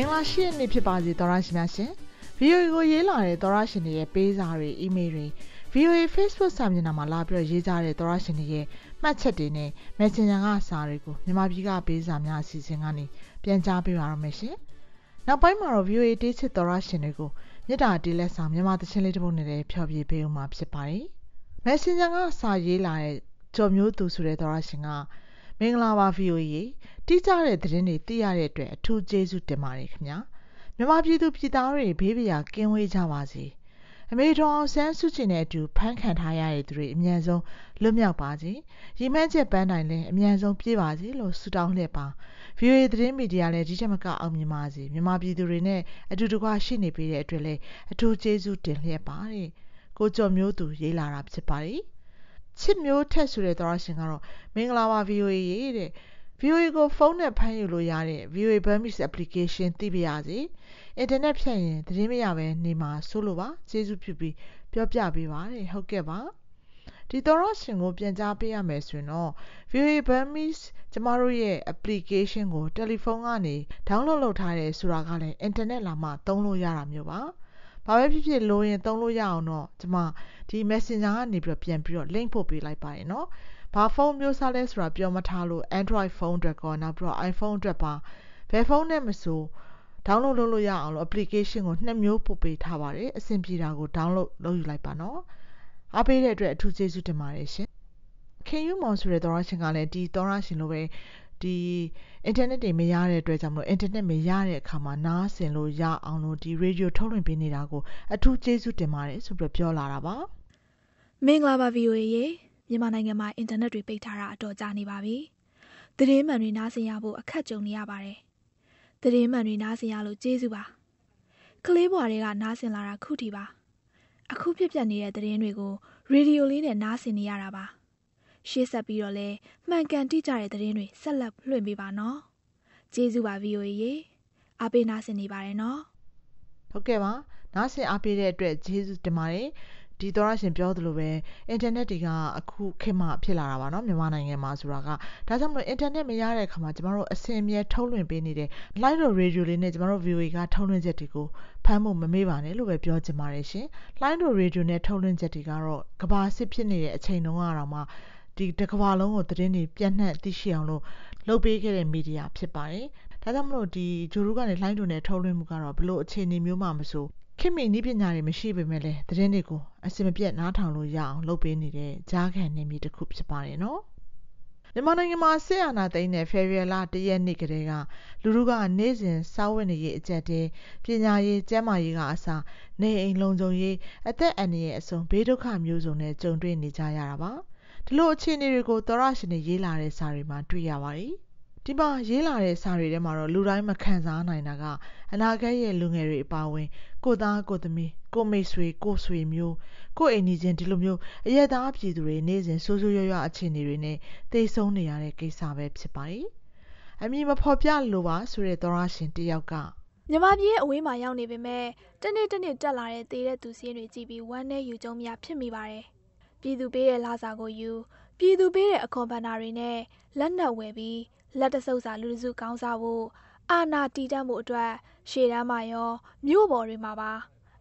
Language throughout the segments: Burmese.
င်္ဂလာရှိတဲ့နေ့ဖြစ်ပါစေသောရရှိများရှင် VOA ကိုရေးလာတဲ့သောရရှင်တွေရဲ့ပေးစာတွေ email တွေ VOA Facebook စာမျက်နှာမှာလာပြီးတော့ရေးကြတဲ့သောရရှင်တွေရဲ့မှတ်ချက်တွေနဲ့ Messenger ကစာတွေကိုမြန်မာပြည်ကပေးစာများအစီအစဉ်ကနေပြန်ကြားပေးပါရမယ်ရှင်နောက်ပိုင်းမှာတော့ VOA တေးချစ်သောရရှင်တွေကိုမြစ်တာတီးလက်ဆောင်မြန်မာသချင်းလေးတစ်ပုဒ်နဲ့လည်းဖျော်ဖြေပေးဦးမှာဖြစ်ပါတယ် Messenger ကစာရေးလာတဲ့ကျော်မျိုးသူဆိုတဲ့သောရရှင်က မင်္ဂလာပါ VOA ရေတိကျတဲ့သတင်းတွေသိရတဲ့အတွက်အထူးကျေးဇူးတင်ပါတယ်ခင်ဗျာမြန်မာပြည်သူပြည်သားတွေဘေးပရာကင်းဝေးကြပါစေအမေတော်အောင်ဆန်းစုကြည်နဲ့အတူဖမ်းခံထားရတဲ့သူတွေအမြန်ဆုံးလွတ်မြောက်ပါစေရီမန်းချက်ပန်းတိုင်လည်းအမြန်ဆုံးပြေးပါစေလို့ဆုတောင်းလှည့်ပါ VOA သတင်းမီဒီယာလည်းဒီချက်မကအောင်မြင်ပါစေမြန်မာပြည်သူတွေနဲ့အတူတကွရှိနေပေးတဲ့အတွက်လည်းအထူးကျေးဇူးတင်လျက်ပါတဲ့ကိုကျော်မျိုးသူရေးလာတာဖြစ်ပါတယ် ချစ်မျိုးထက်ဆိုတဲ့သောရရှင်ကတော့မင်္ဂလာပါ VOA ရေးတဲ့ VOA ကိုဖုန်းနဲ့ဖမ်းယူလို့ရတဲ့ VOA Burmese application သိပါရစေ။အင်တာနက်ဖြတ်ရင်သတင်းမရဘဲနေမှာဆိုလို့ပါ။ကျေးဇူးပြုပြီးပြောပြပေးပါတဲ့။ဟုတ်ကဲ့ပါ။ဒီသောရရှင်ကိုပြန်ကြားပေးရမယ်ဆိုရင်တော့ VOA Burmese ကျမတို့ရဲ့ application ကိုတယ်လီဖုန်းကနေ download လုပ်ထားတယ်ဆိုတာကလည်း internet လာမှသုံးလို့ရတာမျိုးပါ။ ဘာပဲဖြစ်ဖြစ်လိုရင်သုံးလို့ရအောင်တော့ကျမဒီ messenger ကနေပြီးတော့ပြန်ပြီးတော့ link ပို့ပေးလိုက်ပါရနော်။ဘာဖုန်းမျိုးစားလဲဆိုတာပြောမထားလို့ Android ဖုန်းအတွက်ကောနောက်ပြီးတော့ iPhone အတွက်ပါဘယ်ဖုန်းနဲ့မဆို download လုပ်လို့ရအောင်လို့ application ကိုနှစ်မျိုးပို့ပေးထားပါတယ်အဆင်ပြေတာကို download လုပ်ယူလိုက်ပါနော်အားပေးတဲ့အတွက်အထူးကျေးဇူးတင်ပါတယ်ရှင်ခင်ယူမောင်ဆိုတဲ့သောရရှင်ကလည်းဒီသောရရှင်လိုပဲ ဒီ internet တွေမရတဲ့အတွက်ကြောင့်မလို့ internet မရတဲ့အခါမှာနားဆင်လို့ရအောင်လို့ဒီ radio ထုတ်လွှင့်ပေးနေတာကိုအထူးကျေးဇူးတင်ပါတယ်ဆိုပြီးပြောလာတာပါမင်္ဂလာပါ VOA ရေမြန်မာနိုင်ငံမှာအင်တာနက်တွေပိတ်ထားတာအတော်ကြာနေပါပြီ။သတင်းမှန်တွေနားဆင်ရဖို့အခက်ကြုံနေရပါတယ်။သတင်းမှန်တွေနားဆင်ရလို့ကျေးဇူးပါ။ကလေးဘွားတွေကနားဆင်လာတာခုထိပါ။အခုဖြစ်ပျက်နေတဲ့သတင်းတွေကိုရေဒီယိုလေးနဲ့နားဆင်နေရတာပါ။ ရှေ့ဆက်ပြီးတော့လဲမှန်ကန်တိကျတဲ့သတင်းတွေဆက်လက်လွှင့်ပေးပါနော်။ကျေးဇူးပါ VOA ရေ။အားပေးနားဆင်နေပါတယ်နော်။ဟုတ်ကဲ့ပါ။နားဆင်အားပေးတဲ့အတွက်ကျေးဇူးတင်ပါတယ်။ဒီသောရရှင်ပြောသလိုပဲအင်တာနက်တွေကအခုခေတ်မှဖြစ်လာတာပါเนาะမြန်မာနိုင်ငံမှာဆိုတာကဒါကြောင့်မလို့အင်တာနက်မရတဲ့အခါမှာကျမတို့အစင်မြဲထုတ်လွှင့်ပေးနေတဲ့ live radio လေးနဲ့ကျမတို့ VOA ကထုတ်လွှင့်ချက်တွေကိုဖမ်းဖို့မမေ့ပါနဲ့လို့ပဲပြောချင်ပါတယ်ရှင် live radio နဲ့ထုတ်လွှင့်ချက်တွေကတော့ကဘာစစ်ဖြစ်နေတဲ့အချိန်တုန်းကတော့မှ ဒီတစ်ကဘာလုံးကိုသတင်းတွေပြန့်နှံ့သိရှိအောင်လို့လုပ်ပေးခဲ့တဲ့မီဒီယာဖြစ်ပါတယ်။ဒါကြောင့်မလို့ဒီဂျိုရူကနေလိုင်းတူနဲ့ထုတ်လွှင့်မှုကတော့ဘလို့အခြေအနေမျိုးမှမဆိုခင်မီနည်းပညာတွေမရှိပေမဲ့လည်းသတင်းတွေကိုအစင်မပြတ်နားထောင်လို့ရအောင်လုပ်ပေးနေတဲ့ကြားခံနေမီတစ်ခုဖြစ်ပါတယ်နော်မြန်မာနိုင်ငံမှာဆစ်အာဏာသိမ်းတဲ့ဖေဖော်ဝါရီလတရက်နေ့ကတည်းကလူလူကနေ့စဉ်စားဝတ်နေရေးအကျက်တဲပညာရေးကျန်းမာရေးကအစားနေအိမ်လုံခြုံရေးအသက်အန္တရာယ်အဆုံးဘေးဒုက္ခမျိုးစုံနဲ့ကြုံတွေ့နေကြရတာပါ ဒီလိုအခြေအနေတွေကိုသောရရှင်တွေရေးလာတဲ့စာတွေမှာတွေ့ရပါတယ်ဒီမှာရေးလာတဲ့စာတွေထဲမှာတော့လူတိုင်းမခံစားနိုင်တာကအနာဂတ်ရဲ့လူငယ်တွေအပါအဝင် ကိုသားကိုသမီးကိုမိတ်ဆွေကိုဆွေမျိုးကိုအိမ်နီးချင်းဒီလိုမျိုးအရက်သားပြည်သူတွေနေ့စဉ်ဆိုးဆိုးရွားရွားအခြေအနေတွေနဲ့သိဆုံးနေရတဲ့ကိစ္စပဲဖြစ်ပါတယ်။အမည်မဖော်ပြလိုပါဆိုတဲ့သောရရှင်တယောက်ကမြမပြေးအဝေးမှာရောက်နေပေမဲ့တနေ့တနေ့တက်လာတဲ့သေးတဲ့သူစင်းတွေကြည့်ပြီးဝမ်းနဲ့ယူကြုံများဖြစ်မိပါတယ်။ ပြည်သူပေးတဲ့လာစာကိုယူပြည်သူပေးတဲ့အခွန်ဘဏ္ဍာတွေနဲ့လက်နက်ဝယ်ပြီးလက်တဆုပ်စာလူစုကောင်းစားဖို့အာနာတီတတ်မှုအတွက်ရှေ့တန်းမှာရောမြို့ပေါ်တွေမှာပါ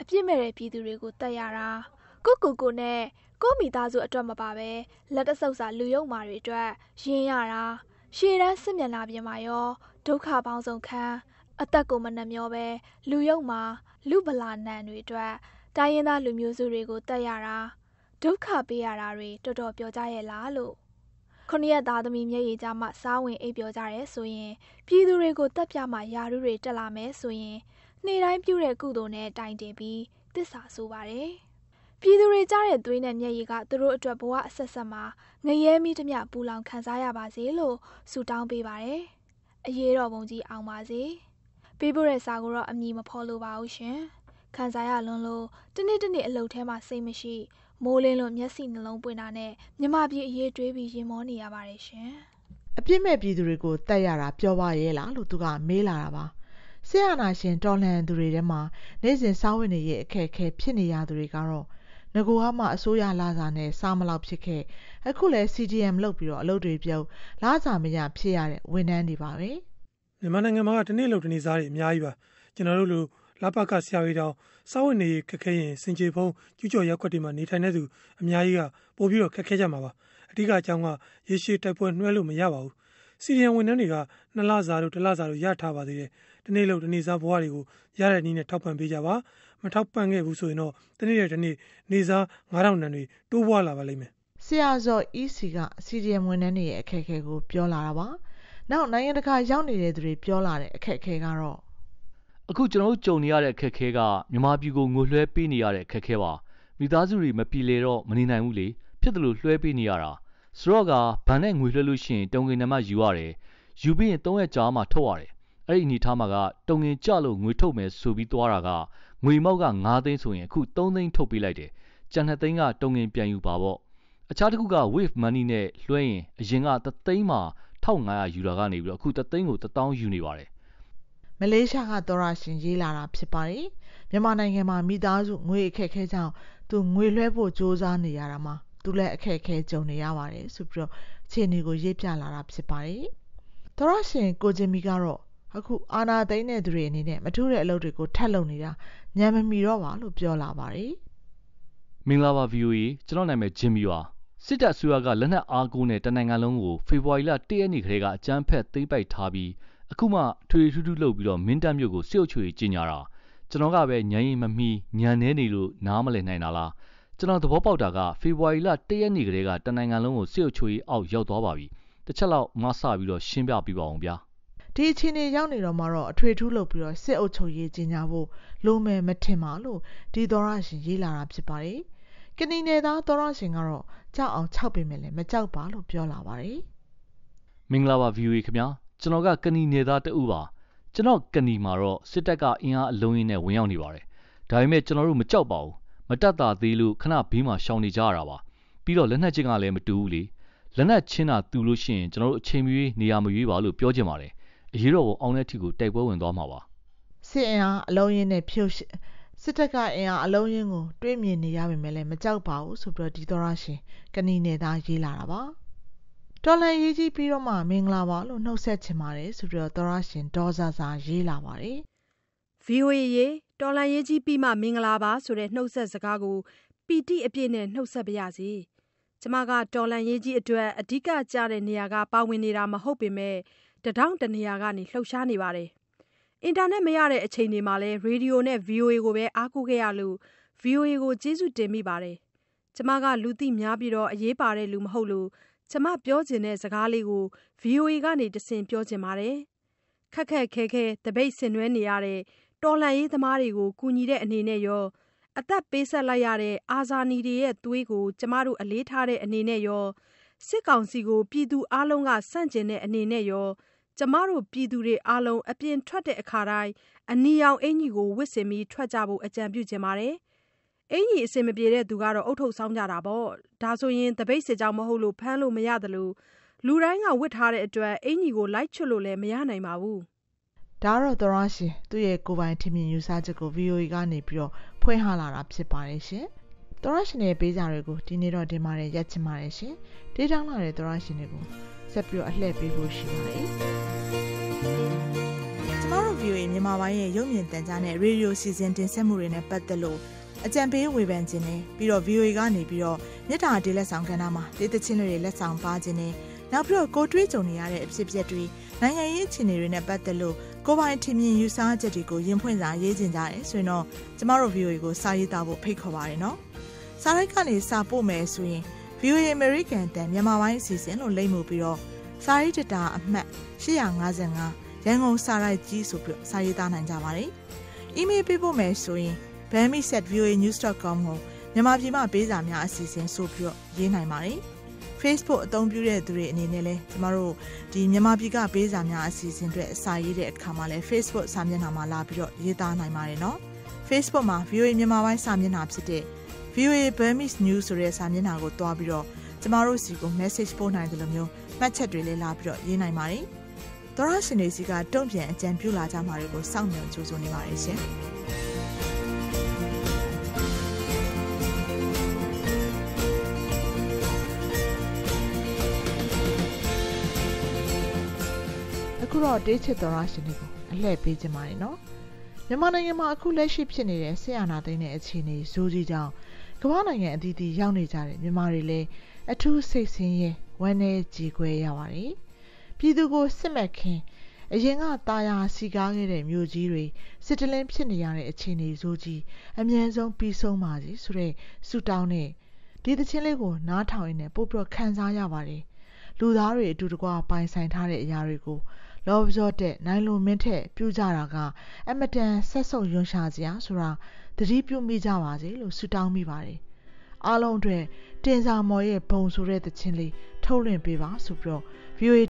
အပြစ်မဲ့တဲ့ပြည်သူတွေကိုတတ်ရတာကိုကိုကိုနဲ့ကိုမိသားစုအတွက်မပါပဲလက်တဆုပ်စာလူယုံမာတွေအတွက်ရင်းရတာရှေ့တန်းစစ်မျက်နှာပြင်မှာရောဒုက္ခပေါင်းစုံခံအသက်ကိုမနှမျောပဲလူယုံမာလူဗလာနံတွေအတွက်တိုင်းရင်းသားလူမျိုးစုတွေကိုတတ်ရတာ ဒုက္ခပေးရတာတွေတော်တော်ပြောကြရဲ့လားလို့ခုနှစ်ရက်သားသမီးမျက်ရည်ကြမှစားဝင်အိပ်ပျော်ကြတယ်ဆိုရင်ပြည်သူတွေကိုတက်ပြမှယာရုတွေတက်လာမယ်ဆိုရင်နေ့တိုင်းပြုတဲ့ကုသိုလ်နဲ့တိုင်တင်ပြီးတစ္ဆာဆိုပါတယ်။ပြည်သူတွေကြားတဲ့သွေးနဲ့မျက်ရည်ကသူတို့အတွက်ဘဝအဆက်ဆက်မှာငရဲမိသမျှပူလောင်ခံစားရပါစေလို့ဆုတောင်းပေးပါတယ်။အရေးတော်ပုံကြီးအောင်ပါစေ။ပေးဖို့တဲ့စာကိုတော့အမည်မဖော်လိုပါဘူးရှင်။ခံစားရလွန်းလို့တနေ့တနေ့အလုပ်ထဲမှာစိတ်မရှိ မိုးလင်းလို့မျက်စိနှလုံးပွင့်တာနဲ့မြမပြေးအေးတွေးပြီးရင်မောနေရပါတယ်ရှင်။အပြစ်မဲ့ပြည်သူတွေကိုတတ်ရတာပြောပါရဲ့လားလို့သူကမေးလာတာပါ။ဆရာနာရှင်တော်လှန်သူတွေထဲမှာနေ့စဉ်စားဝတ်နေရေးအခက်အခဲဖြစ်နေရသူတွေကတော့ငကိုကမှအစိုးရလာစာနဲ့စားမလောက်ဖြစ်ခဲ့အခုလဲ CDM လုပ်ပြီးတော့အလုပ်တွေပြုတ်လာစာမရဖြစ်ရတဲ့ဝန်ထမ်းတွေပါပဲမြန်မာနိုင်ငံမှာတနေ့လုံးတနေ့စားတွေအများကြီးပါကျွန်တော်တို့လို လပကဆရာကြီးတောင်စောင့်ဝင်နေခက်ခဲရင်စင်ကြေဖုံးကျူးကျော်ရက်ွက်တွေမှာနေထိုင်တဲ့သူအများကြီးကပို့ပြီးတော့ခက်ခဲကြမှာပါအဓိကအကြောင်းကရေရှည်တိုက်ပွဲနှွှဲလို့မရပါဘူးစီရီယံဝန်ထမ်းတွေကနှစ်လစာတို့တစ်လစာတို့ရထားပါသေးတယ်တနေ့လုံးတနေ့စားဘဝတွေကိုရတဲ့နည်းနဲ့ထောက်ပံ့ပေးကြပါမထောက်ပံ့ခဲ့ဘူးဆိုရင်တော့တနေ့တဲ့တနေ့နေစား9000နန်းတွေတိုးပွားလာပါလိမ့်မယ်ဆရာဇော် EC ကစီရီယံဝန်ထမ်းတွေရဲ့အခက်အခဲကိုပြောလာတာပါနောက်နိုင်ငံတကာရောက်နေတဲ့သူတွေပြောလာတဲ့အခက်အခဲကတော့ အခုကျွန်တော်တို့ကြုံနေရတဲ့အခက်အခဲကမြန်မာပြည်ကိုငိုလွှဲပေးနေရတဲ့အခက်အခဲပါမိသားစုတွေမပြေလေတော့မနေနိုင်ဘူးလေဖြစ်တယ်လို့လွှဲပေးနေရတာဆိုတော့ကဗန်နဲ့ငွေလွှဲလို့ရှိရင်တုံငင်နံပါတ်ယူရတယ်ယူပြီးရင်3ရက်ကြာမှထုတ်ရတယ်အဲ့ဒီအနေထားမှာကတုံငင်ကြလို့ငွေထုတ်မယ်ဆိုပြီးသွားတာကငွေမောက်က9သိန်းဆိုရင်အခု3သိန်းထုတ်ပေးလိုက်တယ်ကျန်2သိန်းကတုံငင်ပြန်ယူပါပေါ့အခြားတစ်ခုက wave money နဲ့လွှဲရင်အရင်က3သိန်းမှာ1500ယူတာကနေပြီးတော့အခု3သိန်းကို1000ယူနေပါတယ် မလေးရှားကသောရရှင်ရေးလာတာဖြစ်ပါတယ်မြန်မာနိုင်ငံမှာမိသားစုငွေအခက်အခဲကြောင့်သူငွေလွှဲဖို့စ조사နေရတာမှာသူလည်းအခက်အခဲကြုံနေရပါတယ်ဆိုပြီးတော့အခြေအနေကိုရေးပြလာတာဖြစ်ပါတယ်သောရရှင်ကိုဂျင်မီကတော့အခုအာနာသိန်းတဲ့သူတွေအနေနဲ့မထူးတဲ့အလုပ်တွေကိုထပ်လုပ်နေတာညံမမီတော့ပါလို့ပြောလာပါတယ်မင်္ဂလာပါ VOA ကျွန်တော်နာမည်ဂျင်မီပါစစ်တပ်အစိုးရကလက်နက်အားကိုးနဲ့တနိုင်ငံလုံးကိုဖေဖော်ဝါရီလ၁ရက်နေ့ကလေးကအကြမ်းဖက်သိမ်းပိုက်ထားပြီး အခုမှထွေထူးထူးလုပ်ပြီးတော့မင်းတပ်မြို့ကိုစစ်အုပ်ချုပ်ရေးကြီးညာတာကျွန်တော်ကပဲညံရင်မမီညံနေနေလို့နားမလည်နိုင်တာလားကျွန်တော်သဘောပေါက်တာကဖေဖော်ဝါရီလ၁ရက်နေ့ကလေးကတနိုင်ငံလုံးကိုစစ်အုပ်ချုပ်ရေးအောက်ရောက်သွားပါပြီတစ်ချက်လောက်မဆပြီးတော့ရှင်းပြပြပါအောင်ဗျာဒီအခြေအနေရောက်နေတော့မှတော့အထွေထူးလုပ်ပြီးတော့စစ်အုပ်ချုပ်ရေးကြီးညာဖို့လိုမယ်မထင်ပါလို့ဒီသောရရှင်ရေးလာတာဖြစ်ပါတယ်ကဏီနယ်သားသောရရှင်ကတော့ကြောက်အောင်ခြောက်ပေမဲ့လည်းမကြောက်ပါလို့ပြောလာပါတယ်မင်္ဂလာပါ view ခင်ဗျာ ကျွန်တော်ကကဏီနယ်သားတဦးပါကျွန်တော်ကဏီမှာတော့စစ်တပ်ကအင်အားအလုံးရင်းနဲ့ဝင်ရောက်နေပါတယ်ဒါပေမဲ့ကျွန်တော်တို့မကြောက်ပါဘူးမတက်တာသေးလို့ခဏဘေးမှာရှောင်နေကြရတာပါပြီးတော့လက်နက်ချင်းကလည်းမတူဘူးလေလက်နက်ချင်းတာတူလို့ရှိရင်ကျွန်တော်တို့အချိန်မရွေးနေရာမရွေးပါလို့ပြောချင်ပါတယ်အရေးတော်ပုံအောင်တဲ့အထိကိုတိုက်ပွဲဝင်သွားမှာပါစစ်အင်အားအလုံးရင်းနဲ့ဖြုတ်စစ်တပ်ကအင်အားအလုံးရင်းကိုတွေးမြင်နေရပေမဲ့လည်းမကြောက်ပါဘူးဆိုပြီးတော့ဒီသောရရှင်ကဏီနယ်သားရေးလာတာပါ တော်လန်ရေးကြီးပြီးတော့မှမင်္ဂလာပါလို့နှုတ်ဆက်ချင်ပါတယ်ဆိုပြီးတော့သောရရှင်ဒေါ်ဇာဇာရေးလာပါတယ် VOA ရေတော်လန်ရေးကြီးပြီးမှမင်္ဂလာပါဆိုတဲ့နှုတ်ဆက်စကားကိုပီတိအပြည့်နဲ့နှုတ်ဆက်ပါရစေကျမကတော်လန်ရေးကြီးအတွက်အဓိကကျတဲ့နေရာကပါဝင်နေတာမဟုတ်ပေမဲ့တထောင်တနေရာကနေလှုပ်ရှားနေပါတယ်အင်တာနက်မရတဲ့အချိန်တွေမှာလည်းရေဒီယိုနဲ့ VOA ကိုပဲအားကိုးခဲ့ရလို့ VOA ကိုကျေးဇူးတင်မိပါတယ်ကျမကလူသိများပြီးတော့အရေးပါတဲ့လူမဟုတ်လို့ ကျမပြောချင်တဲ့စကားလေးကို VOA ကနေတဆင့် ပြောချင်ပါတယ် ခက်ခက်ခဲခဲတပိတ်ဆင်နွှဲနေရတဲ့ တော်လှန်ရေးသမားတွေကို ကူညီတဲ့အနေနဲ့ရော အသက်ပေးဆက်လိုက်ရတဲ့ အာဇာနည်တွေရဲ့သွေးကို ကျမတို့ အလေးထားတဲ့အနေနဲ့ရော စစ်ကောင်စီကို ပြည်သူအလုံးကစန့်ကျင်တဲ့အနေနဲ့ရော ကျမတို့ ပြည်သူတွေအားလုံး အပြင်ထွက်တဲ့အခါတိုင်း အနီရောင်အင်ကြီးကိုဝစ်ဆင်ပြီး ထွက်ကြဖို့ အကြံပြုချင်ပါတယ်။ အင်ကြီးအစင်မပြေတဲ့သူကတော့အုတ်ထုတ်ဆောင်းကြတာပေါ့။ဒါဆိုရင်တပိတ်စစ်ကြောင်မဟုတ်လို့ ဖမ်းလို့မရတယ်လို့လူတိုင်းက ဝတ်ထားတဲ့အတွက် အင်ကြီးကိုလိုက်ချွတ်လို့လည်း မရနိုင်ပါဘူး။ဒါတော့သရရှင်သူ့ရဲ့ကိုပိုင်ထင်မြင်ယူဆချက်ကို VOA ကနေပြီးတော့ ဖွင့်ဟလာတာဖြစ်ပါတယ်ရှင်။သရရှင်ရဲ့ပေးစာတွေကို ဒီနေ့တော့ ဒီမှာရက်ချင်ပါတယ်ရှင်။ဒေးတောင်းလာတဲ့သရရှင်တွေကို ဆက်ပြီးတော့ အလှည့်ပေးဖို့ရှိပါတယ်။ကျမတို့ VOA မြန်မာပိုင်းရဲ့ ရုပ်မြင်သံကြားနဲ့ ရေဒီယိုစီစဉ်တင်ဆက်မှုတွေနဲ့ ပတ်သက်လို့ အကြံပေးဝေဖန်ခြင်းနဲ့ပြီးတော့ VOA ကနေပြီးတော့မြေတားဒေးလက်ဆောင်ကဏ္ဍမှာဒေသချင်းတွေလက်ဆောင်ပါခြင်းနဲ့နောက်ပြီးတော့ကိုတွေးကြုံနေရတဲ့အဖြစ်အပျက်တွေနိုင်ငံရေးအခြေအနေတွေနဲ့ပတ်သက်လို့ကိုပိုင်ထင်မြင်ယူဆချက်တွေကိုရင်ဖွင့်စာရေးကျင်ကြတယ်ဆိုရင်တော့ကျမတို့ VOA ကိုစာရေးသားဖို့ဖိတ်ခေါ်ပါရနော်။စာရိုက်ကနေစာပို့မယ်ဆိုရင် VOA American တန်မြန်မာပိုင်းအစီအစဉ်လို့လိမ့်မှုပြီးတော့စာရေးတတာအမှတ်855ရန်ကုန်စာရိုက်ကြီးဆိုပြီးစာရေးသားနိုင်ကြပါတယ်။ email ပေးဖို့မယ်ဆိုရင် bami@voanews.com ကိုမြန်မာပြည်မှာပေးစာများအစီအစဉ်ဆိုပြီးတော့ရေးနိုင်ပါတယ်။ Facebook အသုံးပြုတဲ့သူတွေအနေနဲ့လည်းကျမတို့ဒီမြန်မာပြည်ကပေးစာများအစီအစဉ်တွေအစာရေးတဲ့အခါမှာလည်း Facebook စာမျက်နှာမှာလာပြီးတော့ရေးသားနိုင်ပါတယ်နော်။ Facebook မှာ VOA မြန်မာပိုင်းစာမျက်နှာဖြစ်တဲ့ VOA Burmese News ဆိုတဲ့စာမျက်နှာကိုတွားပြီးတော့ကျမတို့စီကို message ပို့နိုင်တယ်လို့မျိုးမှတ်ချက်တွေလည်းလာပြီးတော့ရေးနိုင်ပါတယ်။သောရရှင်တွေစီကတုံ့ပြန်အကြံပြုလာကြမှာတွေကိုစောင့်မျှော်ကြိုးစားနေပါတယ်ရှင်။ အခုတော့တေးချစ်တော်ရရှင်တွေကိုအလှည့်ပေးကြပါရနော်မြန်မာနိုင်ငံမှာအခုလက်ရှိဖြစ်နေတဲ့ဆရာနာသိန်းတဲ့အခြေအနေဇိုးကြီးကြောင့်ကမ္ဘာနိုင်ငံအသီးသီးရောက်နေကြတဲ့မြန်မာတွေလည်းအထူးစိတ်ဆင်းရဲဝမ်းနည်းကြေကွဲရပါတယ်ပြည်သူကိုစစ်မှတ်ခင်အရင်ကတာယာစီကားခဲ့တဲ့မြို့ကြီးတွေစစ်တလင်းဖြစ်နေရတဲ့အခြေအနေဇိုးကြီးအမြန်ဆုံးပြီးဆုံးပါစေဆိုတဲ့ဆုတောင်းနဲ့ဒီသချင်းလေးကိုနားထောင်ရင်းနဲ့ပို့ပြီးခံစားရပါတယ်လူသားတွေအတူတကွပိုင်ဆိုင်ထားတဲ့အရာတွေကို လောဘဇော့တဲ့နိုင်လွန်မင်းထက်ပြုကြတာကအမတန်ဆက်ဆုပ်ယွန်းရှာစရာဆိုတာသတိပြုမိကြပါစေလို့ဆုတောင်းမိပါတယ်အားလုံးအတွက်တင်စာမော်ရဲ့ဘုံဆိုတဲ့သချင်းလေးထုတ်လွှင့်ပေးပါဆိုပြီးတော့ VOA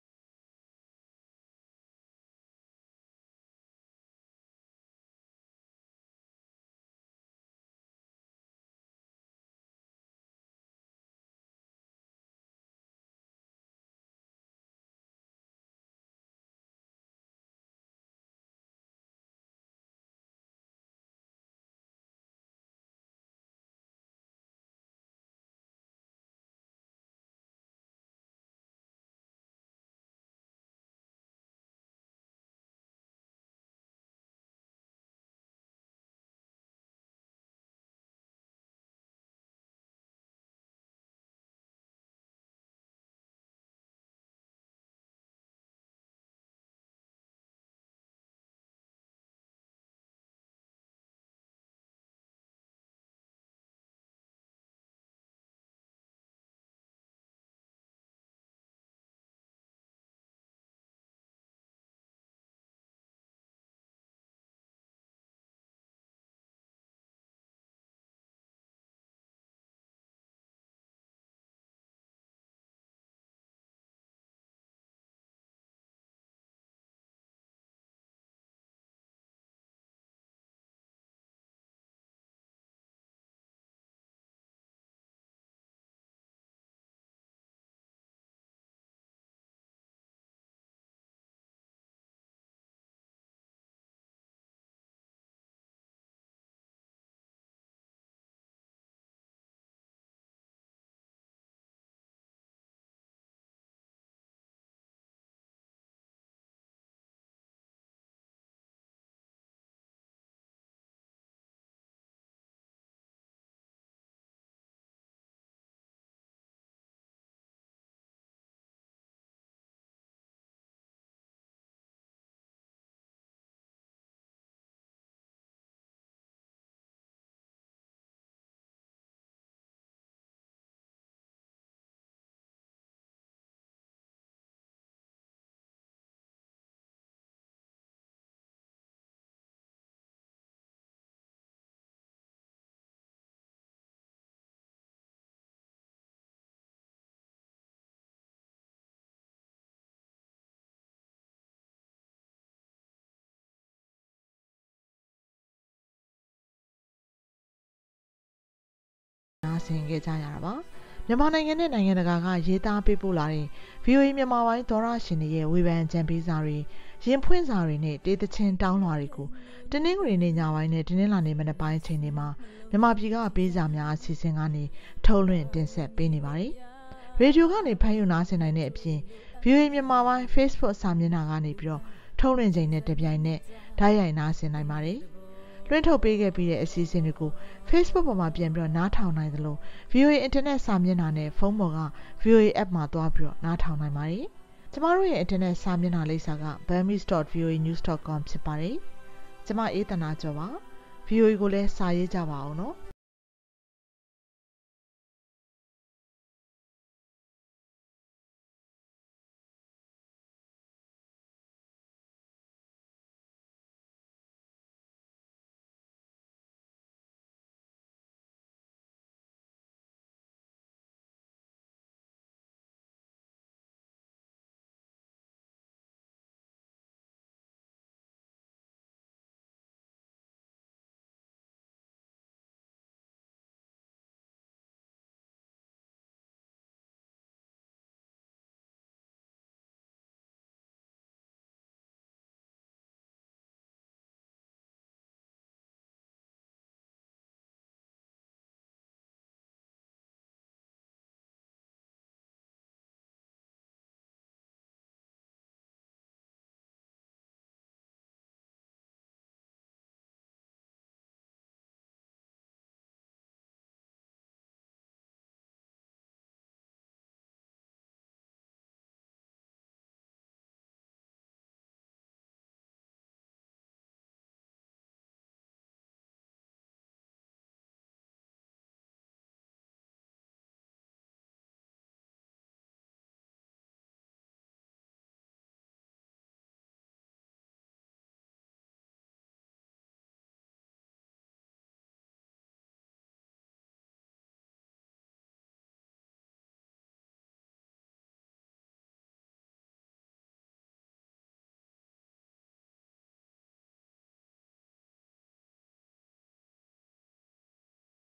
ဆင်ခဲ့ကြရတာပါမြန်မာနိုင်ငံနဲ့နိုင်ငံတကာကရေးသားပေးပို့လာတဲ့ VOA မြန်မာပိုင်းသောရရှင်တွေရဲ့ဝေဖန်ကြံပေးစာတွေရင်ဖွင့်စာတွေနဲ့တေးသချင်းတောင်းလွှာတွေကိုတနင်္ဂနွေနေ့ညပိုင်းနဲ့တနင်္လာနေ့မနက်ပိုင်းအချိန်တွေမှာမြန်မာပြည်ကပေးစာများအစီအစဉ်ကနေထုတ်လွှင့်တင်ဆက်ပေးနေပါတယ်ရေဒီယိုကနေဖမ်းယူနားဆင်နိုင်တဲ့အပြင် VOA မြန်မာပိုင်း Facebook စာမျက်နှာကနေပြီးတော့ထုတ်လွှင့်ချိန်နဲ့တပြိုင်နက်ဓာတ်ရိုက်နားဆင်နိုင်ပါတယ်။ လွှင့်ထုတ်ပေးခဲ့ပြီးတဲ့အစီအစဉ်တွေကို Facebook ပေါ်မှာပြန်ပြီးတော့နားထောင်နိုင်သလို VOA Internet စာမျက်နှာနဲ့ဖုန်းပေါ်က VOA App မှာသွားပြီးတော့နားထောင်နိုင်ပါတယ်။ကျမတို့ရဲ့ Internet စာမျက်နှာလိပ်စာက burmese.voanews.com ဖြစ်ပါတယ်။ကျမအေးတနာကျော်ပါ။ VOA ကိုလည်းစာရေးကြပါအောင်နော်။